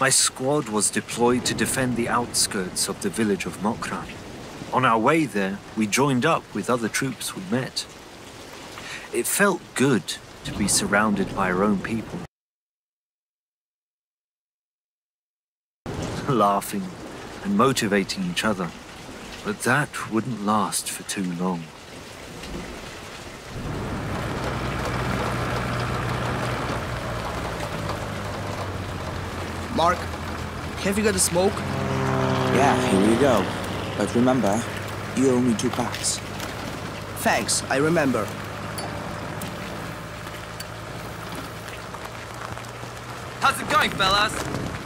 My squad was deployed to defend the outskirts of the village of Mokran. On our way there, we joined up with other troops we met. It felt good to be surrounded by our own people. Laughing and motivating each other. But that wouldn't last for too long. Mark, have you got a smoke? Yeah, here you go. But remember, you owe me two packs. Thanks, I remember. How's it going, fellas?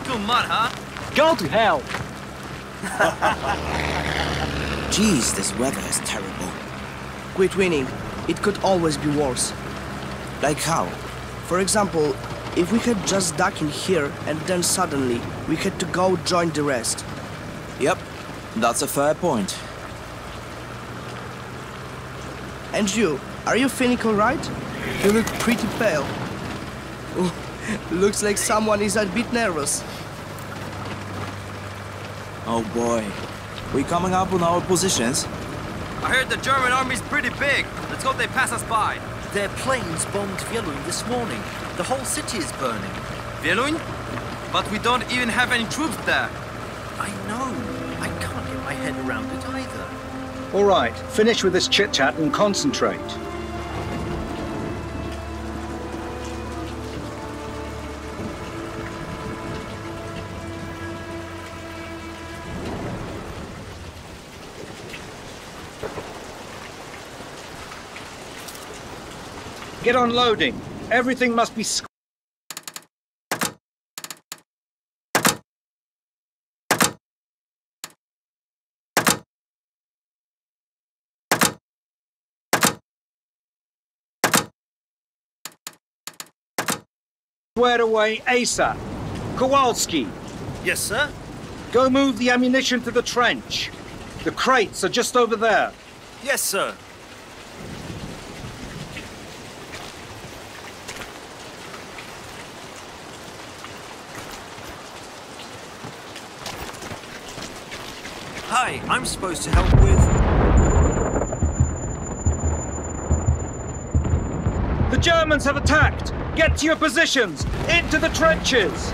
Cool mud, huh? Go to hell! Jeez, this weather is terrible. Quit winning. It could always be worse. Like how? For example, if we had just duck in here and then suddenly we had to go join the rest. Yep, that's a fair point. And you, are you feeling alright? You look pretty pale. Oh, looks like someone is a bit nervous. Oh boy. We coming up on our positions? I heard the German army's pretty big. Let's hope they pass us by. Their planes bombed Wieluń this morning. The whole city is burning. Wieluń? But we don't even have any troops there. I know. I can't get my head around it either. All right, finish with this chit-chat and concentrate. Get on loading. Everything must be squared away ASAP. Kowalski, Yes, sir? go move the ammunition to the trench. The crates are just over there. Yes, sir. Hi, I'm supposed to help with... The Germans have attacked! Get to your positions! Into the trenches!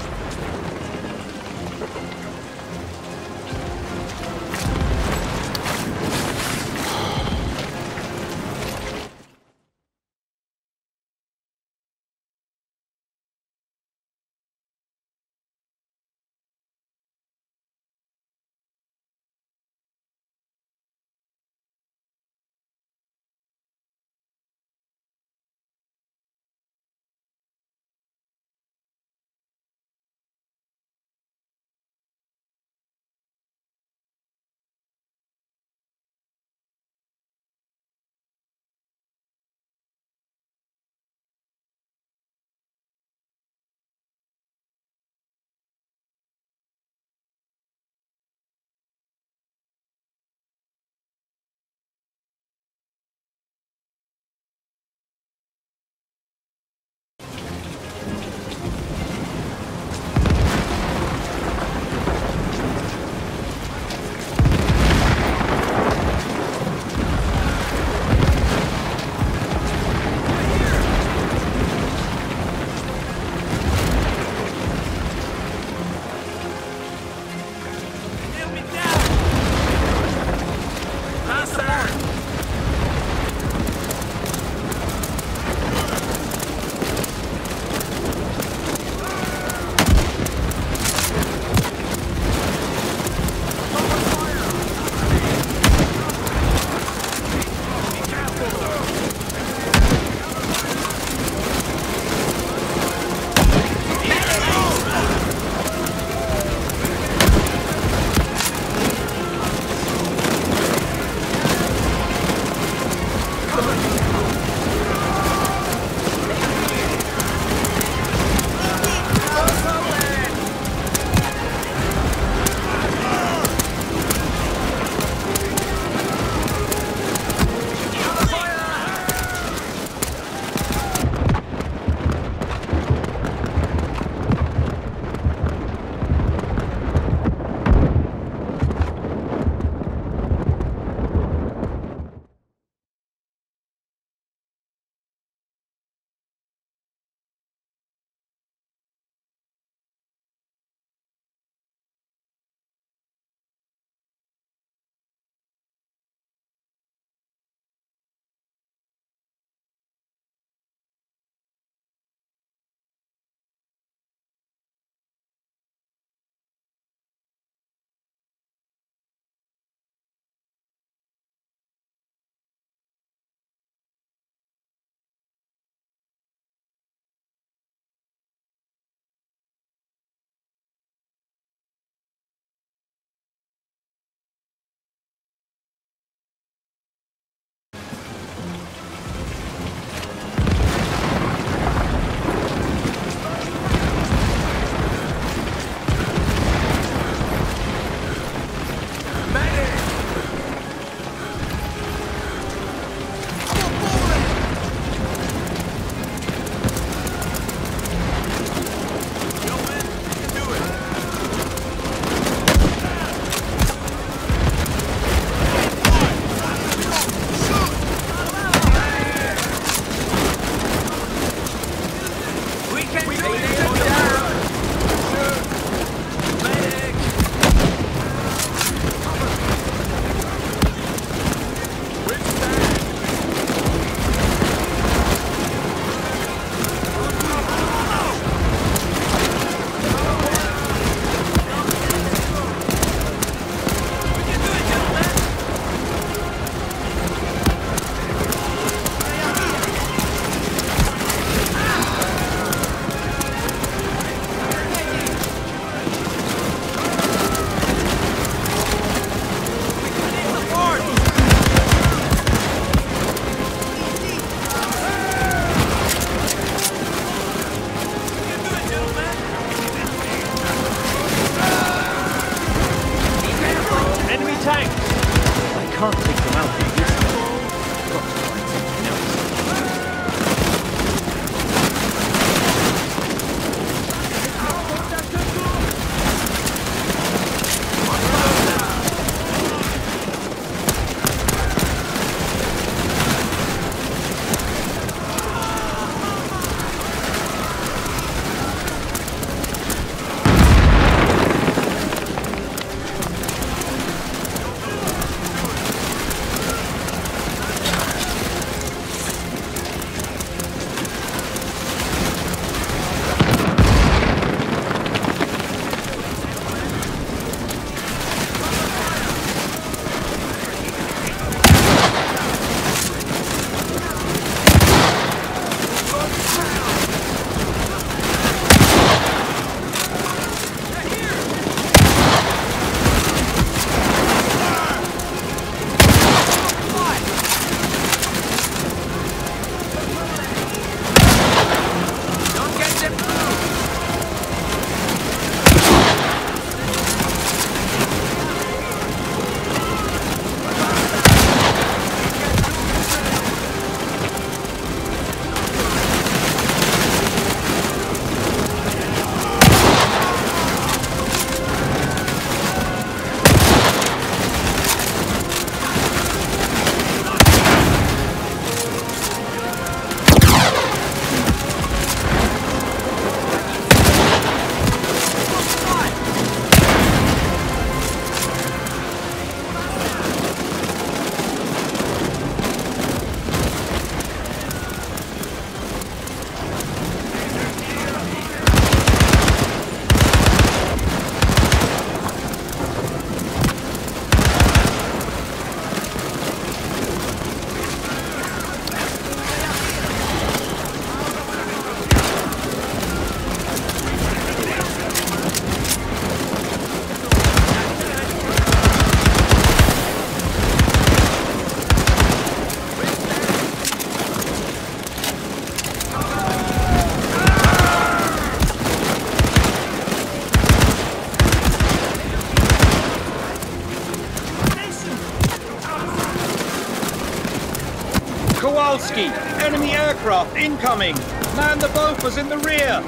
aircraft incoming! Man the Bofors in the rear!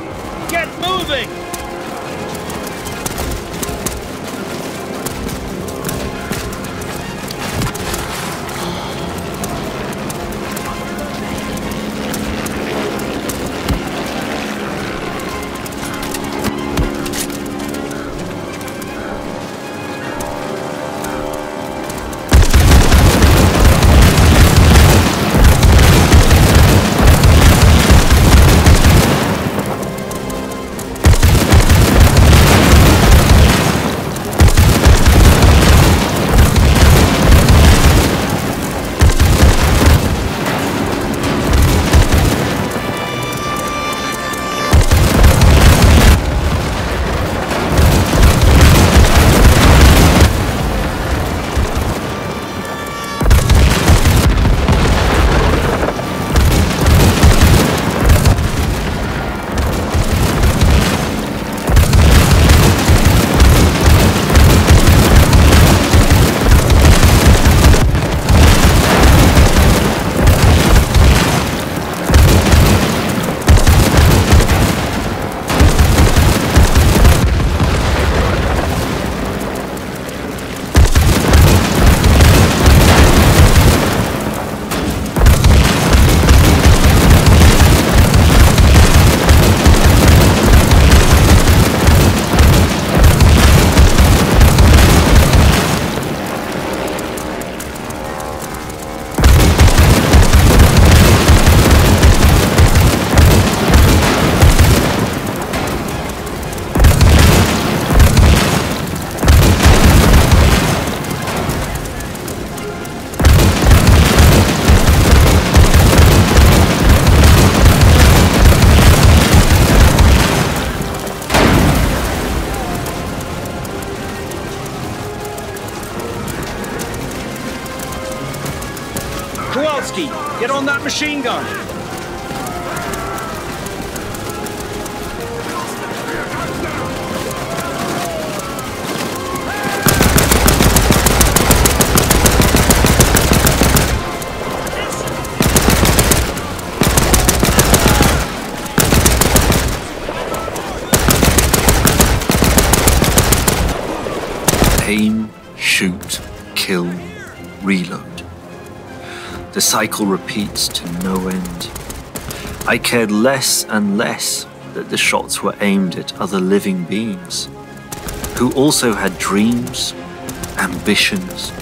Get moving! machine gun. Aim, shoot, kill, reload. The cycle repeats to no end. I cared less and less that the shots were aimed at other living beings who also had dreams, ambitions,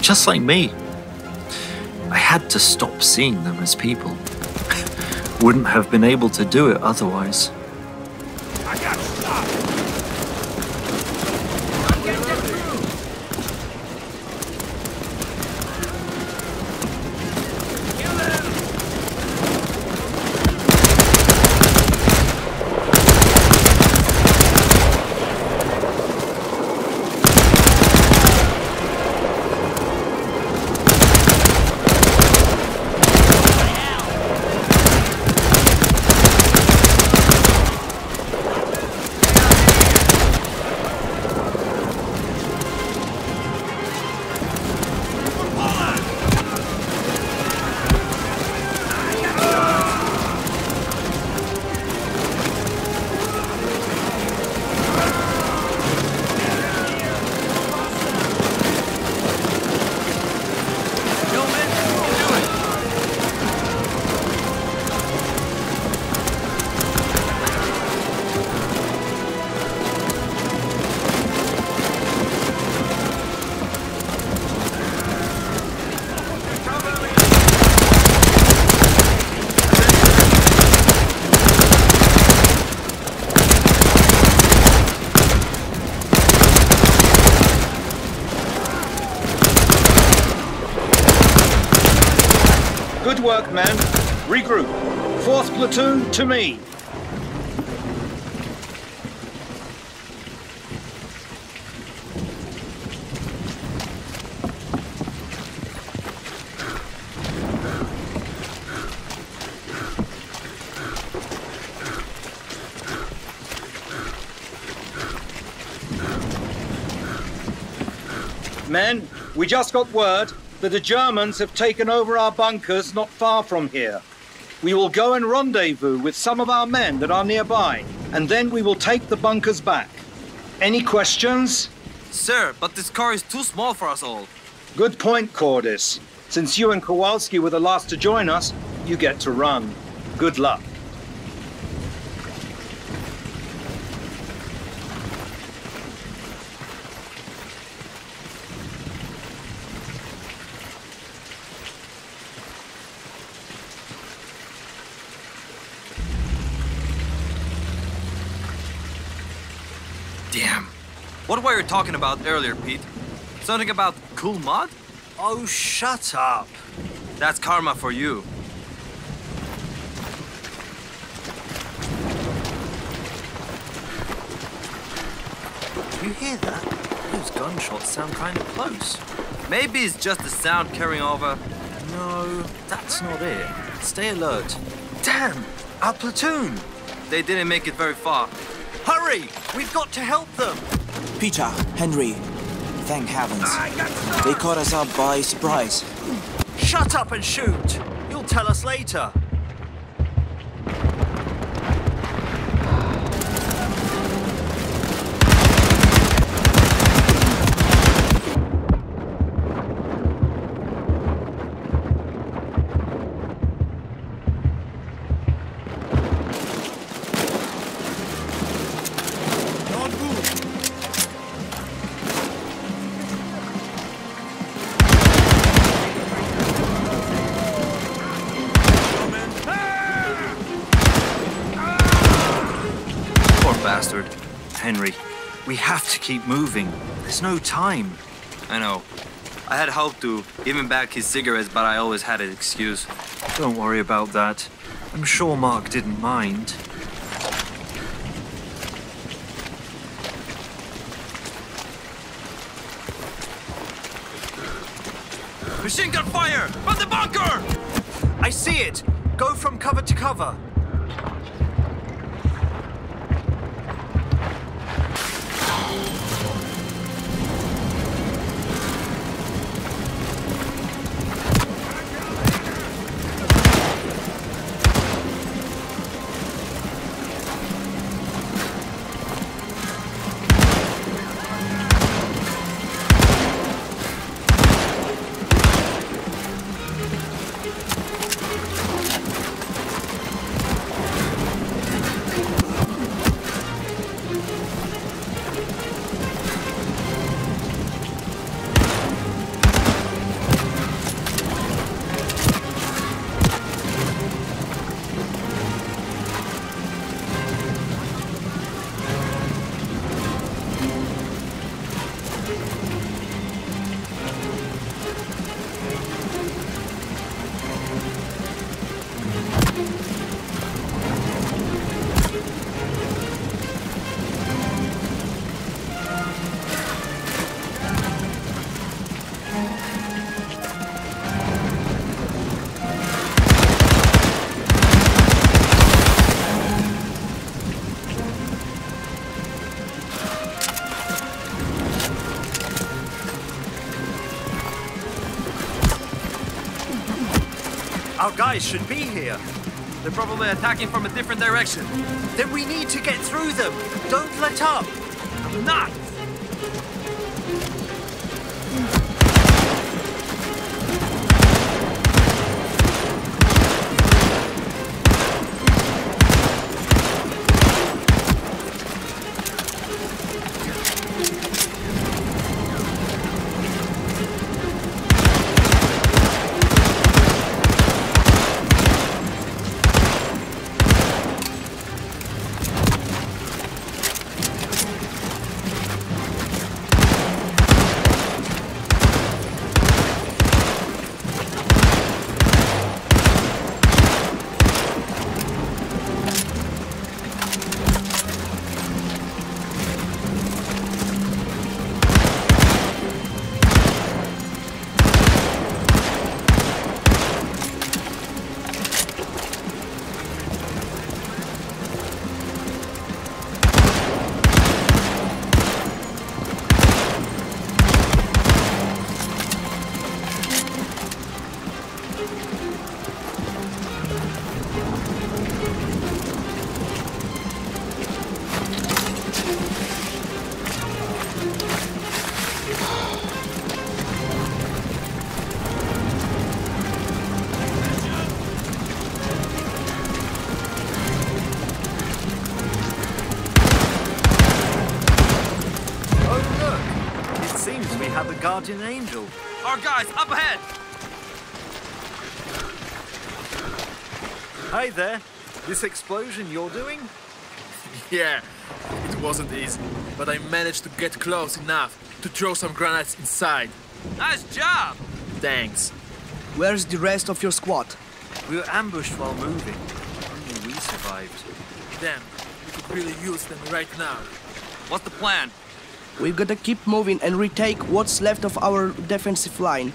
just like me. I had to stop seeing them as people. Wouldn't have been able to do it otherwise. Work, men. Regroup. Fourth platoon to me. Men, we just got word that the Germans have taken over our bunkers not far from here. We will go and rendezvous with some of our men that are nearby, and then we will take the bunkers back. Any questions? Sir, but this car is too small for us all. Good point, Cordis. Since you and Kowalski were the last to join us, you get to run. Good luck. Damn. What were you talking about earlier, Pete? Something about cool mod? Oh, shut up. That's karma for you. You hear that? Those gunshots sound kind of close. Maybe it's just the sound carrying over. No, that's not it. Stay alert. Damn! Our platoon! They didn't make it very far. Hurry! We've got to help them! Peter, Henry, thank heavens. They caught us up by surprise. Shut up and shoot! You'll tell us later. Henry, we have to keep moving. There's no time. I know. I had hoped to give him back his cigarettes, but I always had an excuse. Don't worry about that. I'm sure Mark didn't mind. Machine gun fire! From the bunker! I see it! Go from cover to cover. Our guys should be here. They're probably attacking from a different direction. Then we need to get through them. Don't let up. I'm not! Guardian angel. Our guys, up ahead! Hey there. This explosion you're doing? Yeah, it wasn't easy, but I managed to get close enough to throw some grenades inside. Nice job! Thanks. Where's the rest of your squad? We were ambushed while moving. Only we survived. Damn, we could really use them right now. What's the plan? We've gotta keep moving and retake what's left of our defensive line.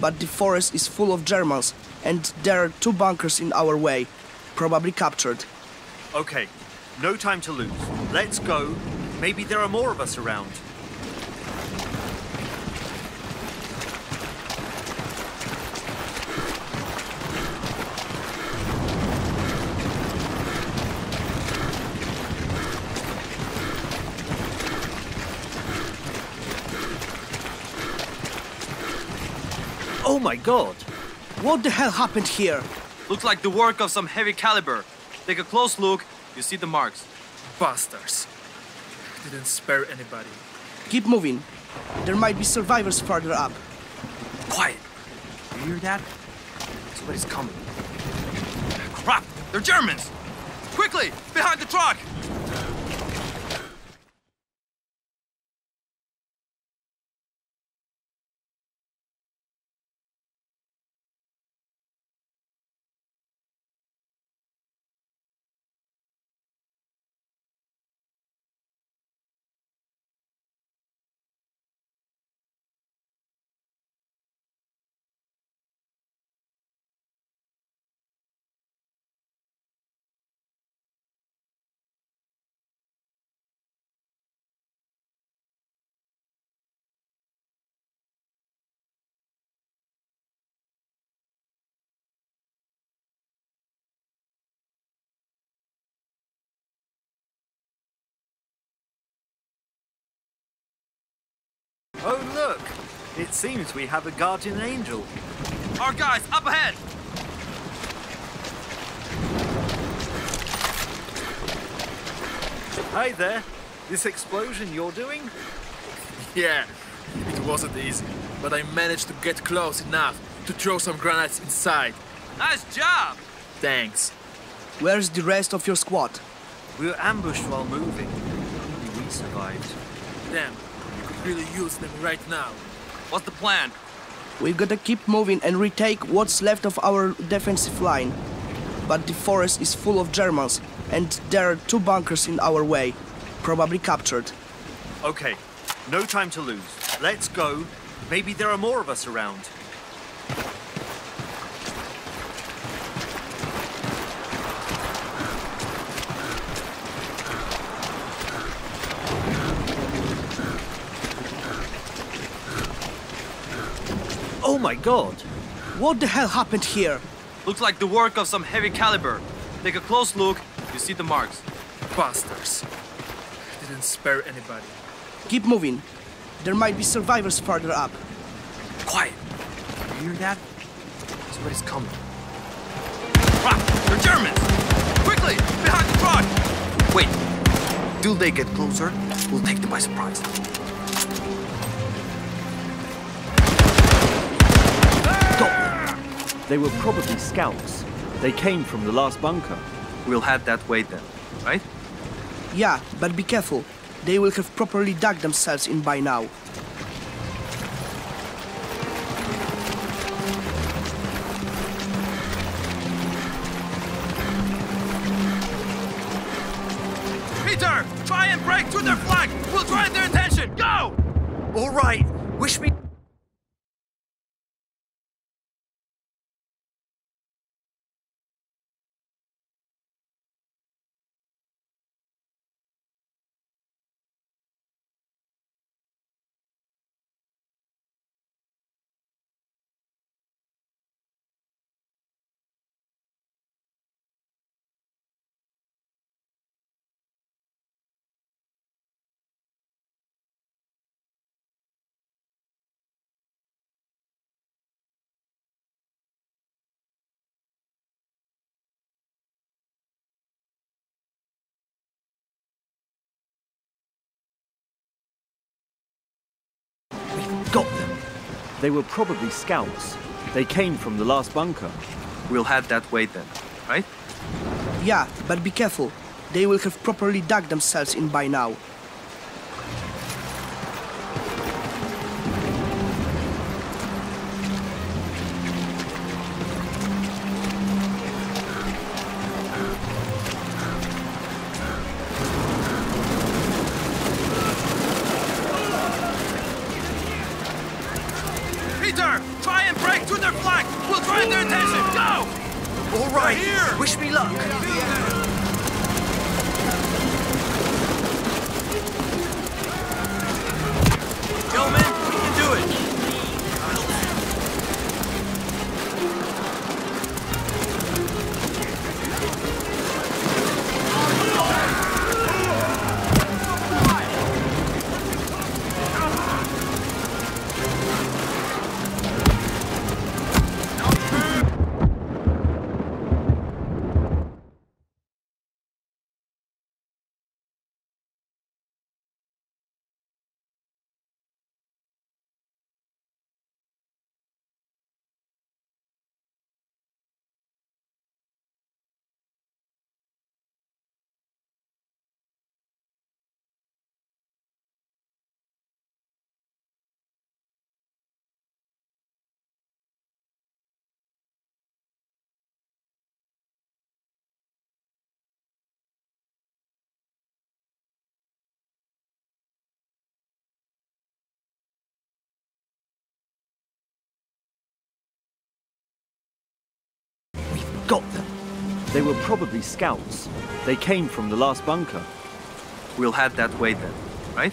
But the forest is full of Germans, and there are two bunkers in our way, probably captured. Okay, no time to lose. Let's go. Maybe there are more of us around. Oh my god! What the hell happened here? Looks like the work of some heavy caliber. Take a close look, you see the marks. Bastards. Didn't spare anybody. Keep moving. There might be survivors further up. Quiet! You hear that? Somebody's coming. Crap! They're Germans! Quickly! Behind the truck! Oh look! It seems we have a guardian angel. Our guys, up ahead! Hi there. This explosion you're doing? Yeah, it wasn't easy, but I managed to get close enough to throw some grenades inside. Nice job! Thanks. Where's the rest of your squad? We were ambushed while moving. Only we survived. Damn, we could really use them right now. What's the plan? We've gotta keep moving and retake what's left of our defensive line. But the forest is full of Germans, and there are two bunkers in our way, probably captured. Okay, no time to lose. Let's go. Maybe there are more of us around. Oh my god! What the hell happened here? Looks like the work of some heavy caliber. Take a close look, you see the marks. Bastards. Didn't spare anybody. Keep moving. There might be survivors farther up. Quiet. You hear that? Somebody's coming. Ah, Crap! They're Germans! Quickly! Behind the truck! Wait. Till they get closer, we'll take them by surprise. They were probably scouts. They came from the last bunker. We'll head that way then, right? Yeah, but be careful. They will have properly dug themselves in by now. Peter! Try and break through their flank! We'll drive their attention! Go! All right, wish me Got them. They were probably scouts. They came from the last bunker. We'll head that way then, right? Yeah, but be careful. They will have properly dug themselves in by now. They were probably scouts. They came from the last bunker. We'll head that way then, right?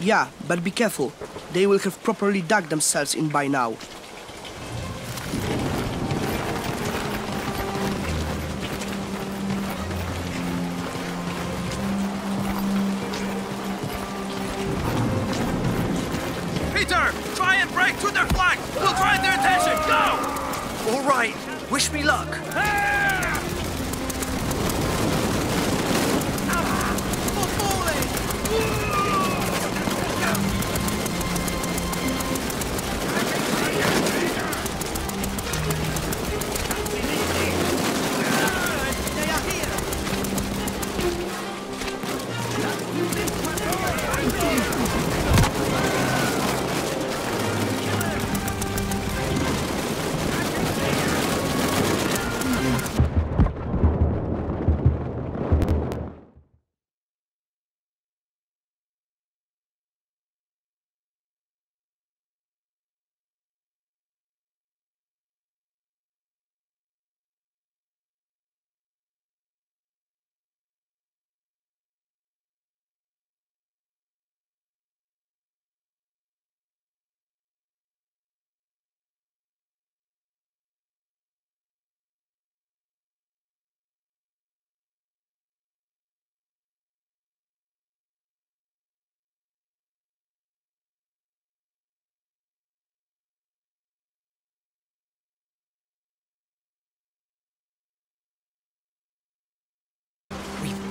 Yeah, but be careful. They will have properly dug themselves in by now. Peter! Try and break through their flank! We'll drive their attention! Go! All right, wish me luck.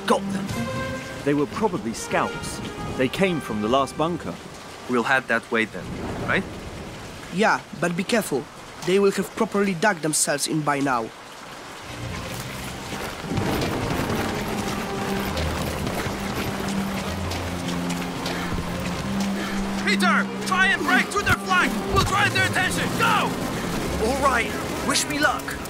Got them. They were probably scouts. They came from the last bunker. We'll head that way then, right? Yeah, but be careful. They will have properly dug themselves in by now. Peter! Try and break through their flank! We'll drive their attention! Go! All right, wish me luck.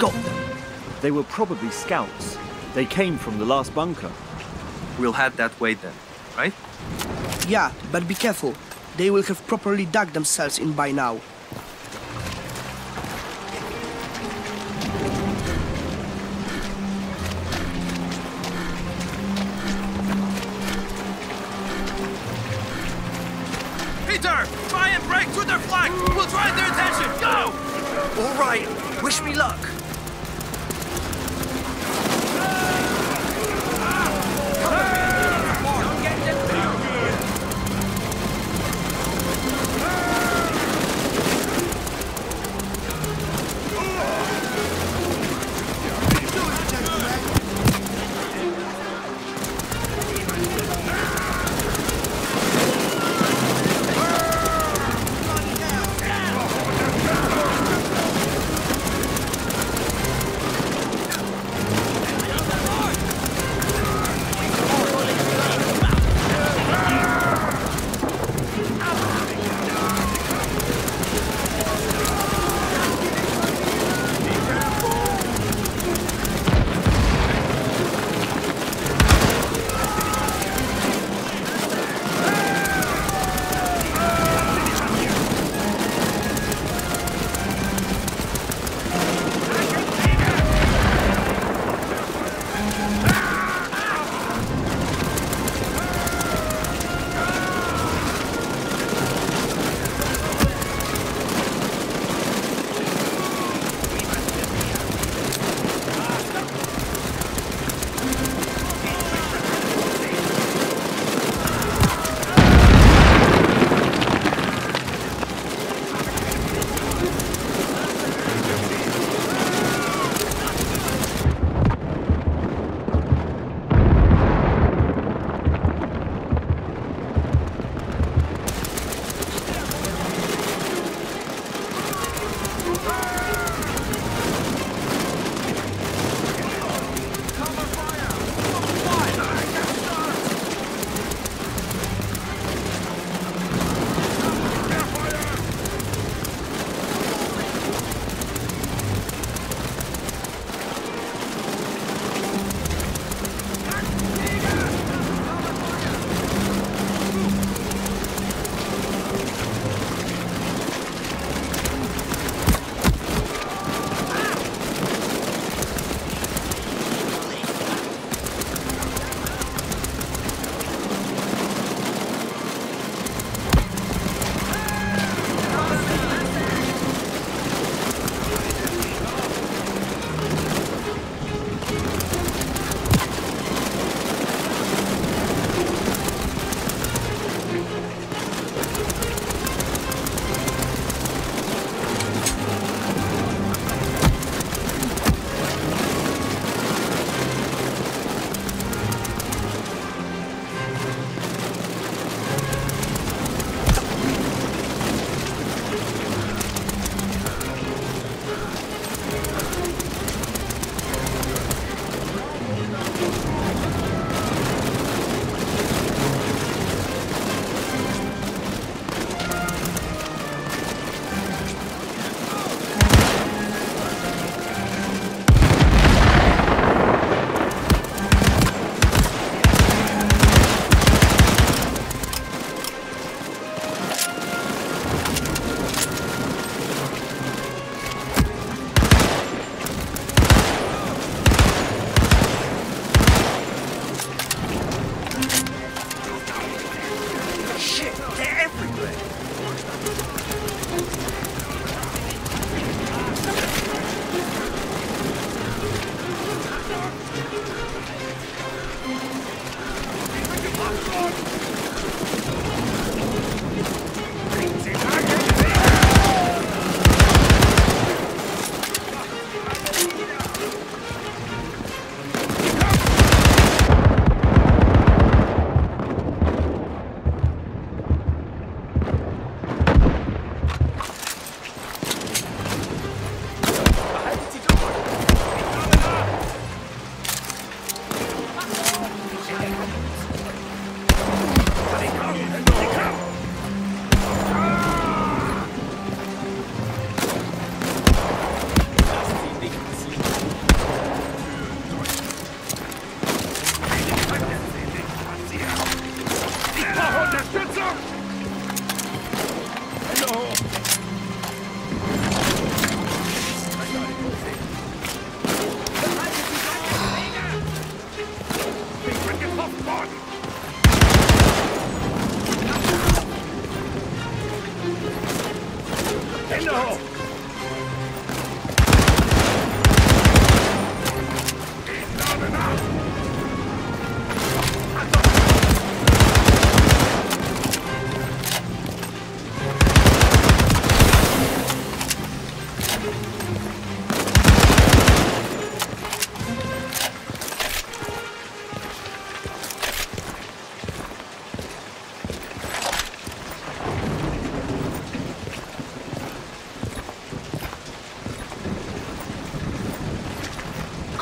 Got them. They were probably scouts. They came from the last bunker. We'll head that way then, right? Yeah, but be careful. They will have properly dug themselves in by now. Peter! Try and break through their flank! We'll drive their attention! Go! All right, wish me luck.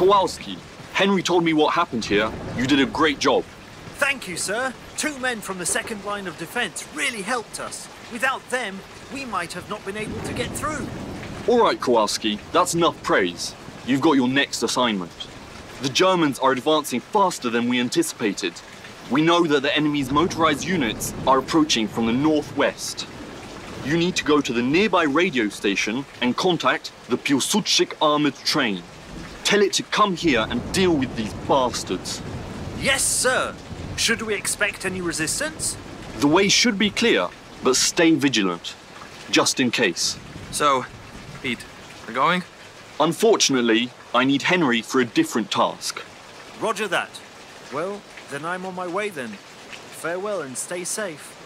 Kowalski, Henry told me what happened here. You did a great job. Thank you, sir. Two men from the second line of defense really helped us. Without them, we might have not been able to get through. All right, Kowalski, that's enough praise. You've got your next assignment. The Germans are advancing faster than we anticipated. We know that the enemy's motorized units are approaching from the northwest. You need to go to the nearby radio station and contact the Pilsudczyk armored train. Tell it to come here and deal with these bastards. Yes, sir. Should we expect any resistance? The way should be clear, but stay vigilant, just in case. So, Pete, we're going? Unfortunately, I need Henry for a different task. Roger that. Well, then I'm on my way then. Farewell and stay safe.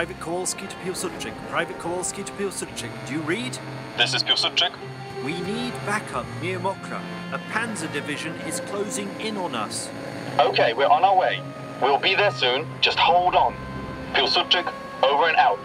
Private Kowalski to Pilsudczyk. Private Kowalski to Pilsudczyk. Do you read? This is Pilsudczyk. We need backup near Mokra. A panzer division is closing in on us. Okay, we're on our way. We'll be there soon. Just hold on. Pilsudczyk, over and out.